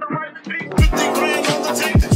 Somebody, three, three grand on the tape.